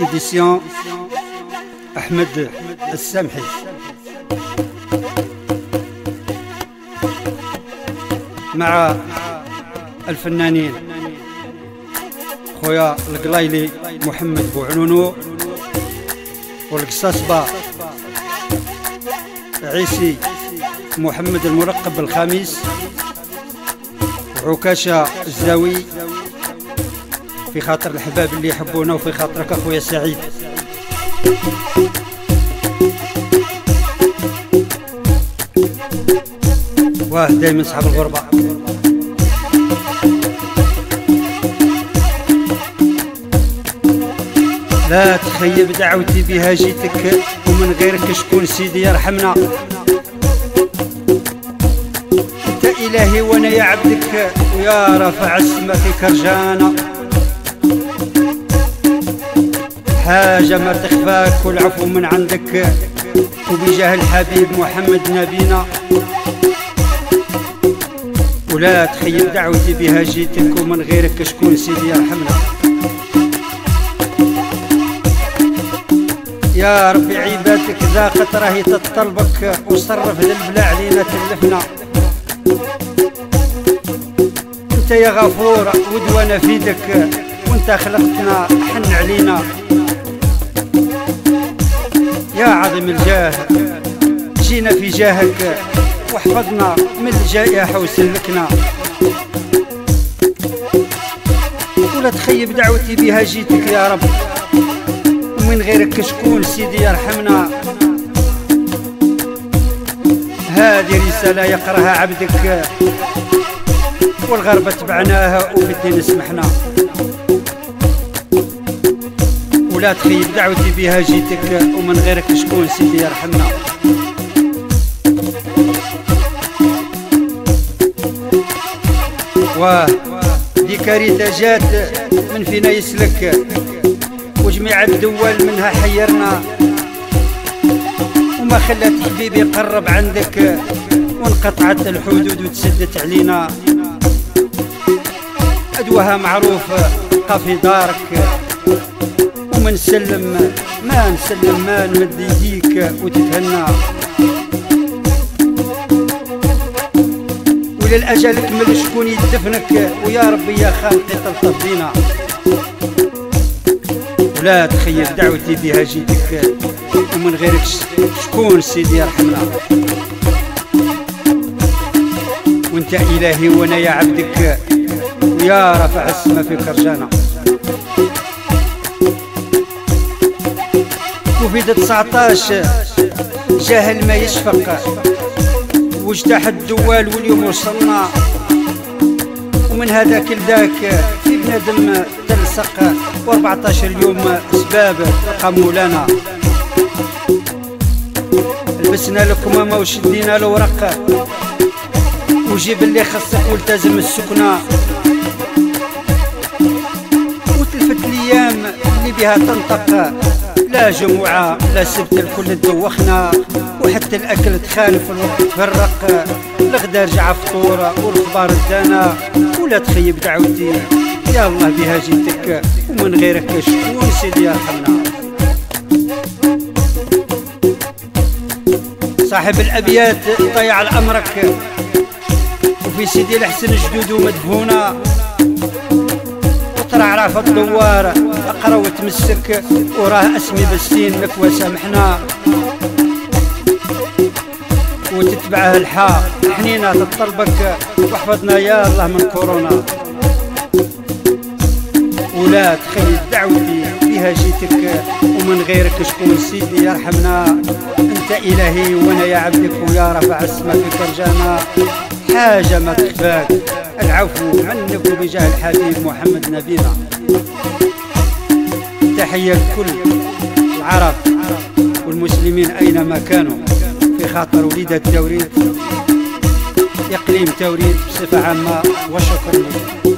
إديسيون أحمد السمحي مع الفنانين خويا القلايلي محمد بوعنونو والقصاصبة عيسي محمد المرقب الخامس وعكاشة الزاوي في خاطر الحباب اللي يحبونا وفي خاطرك أخويا سعيد واه دايما صحاب الغربة. لا تخيب دعوتي بها جيتك ومن غيرك شكون سيدي يرحمنا. انت إلهي وأنا يا عبدك ويا رافع السما في كرجانا. حاجة ما تخفاك والعفو من عندك. وبجاه الحبيب محمد نبينا. ولا تخيب دعوتي بها جيتك ومن غيرك شكون سيدي يرحمنا يا ربي عبادك ذاقت راهي تطلبك وصرف ذا علينا تلفنا. أنت يا غفور ودوانا فيدك وانت خلقتنا حن علينا. يا عظيم الجاه جينا في جاهك واحفظنا من الجائحة وسلكنا ولا تخيب دعوتي بها جيتك يا رب. ومن غيرك شكون سيدي يرحمنا؟ هذه رسالة يقرأها عبدك والغربة تبعناها الدين سمحنا. ولا تخيب دعوتي بها جيتك. ومن غيرك شكون سيدي يرحمنا؟ واه دي كارثة جات من فينا يسلك. وجميع الدول منها حيرنا. وما خلات حبيبي يقرب عندك. وانقطعت الحدود وتسدت علينا. أدوها معروف بقى في دارك. وما نسلم ما نسلم ما نمد يديك وتتهنى. ولا الأجل كمل شكون يدفنك ويا ربي يا خالقي تلطف بينا ولا تخيب دعوتي بها جيتك ومن غيرك شكون سيدي يرحمنا. وانت إلهي وأنا يا عبدك ويا رفع السما في كرجانا. كوفيد 19 جاهل ما يشفق. واجتاح الدوال واليوم وصلنا ومن هذاك لذاك في بنادم تلصق. و14 يوم أسباب قاموا لنا لبسنا الكمامة وشدينا الورق. وجيب اللي خصك والتزم السكنة. وتلفت الأيام اللي بها تنطق. لا جمعة لا سبت الكل تدوخنا وحتى الأكل تخالف الوقت تفرق. الغدا رجع فطورة والخبار الدانا ولا تخيب دعوتي. يا الله بها جيتك ومن غيرك شكون سيدي يرحمنا صاحب الأبيات ضيع الأمرك. وفي سيدي الحسن جدود عرف الدوار اقرا وتمسك وراه أسمي بسين لك وسامحنا. وتتبعه الحا حنينة تطلبك واحفظنا يا الله من كورونا. ولا تخلي دعوتي فيها جيتك ومن غيرك شكون سيدي يرحمنا. أنت إلهي وأنا يا عبدك ويا رفع في كرجانا. حاجة ما تخفاك. العفو عنك وبجاه الحبيب محمد نبينا. تحية لكل العرب والمسلمين أينما كانوا في خاطر وليدة التوريد إقليم توريد بصفة عامة وشكرا لكم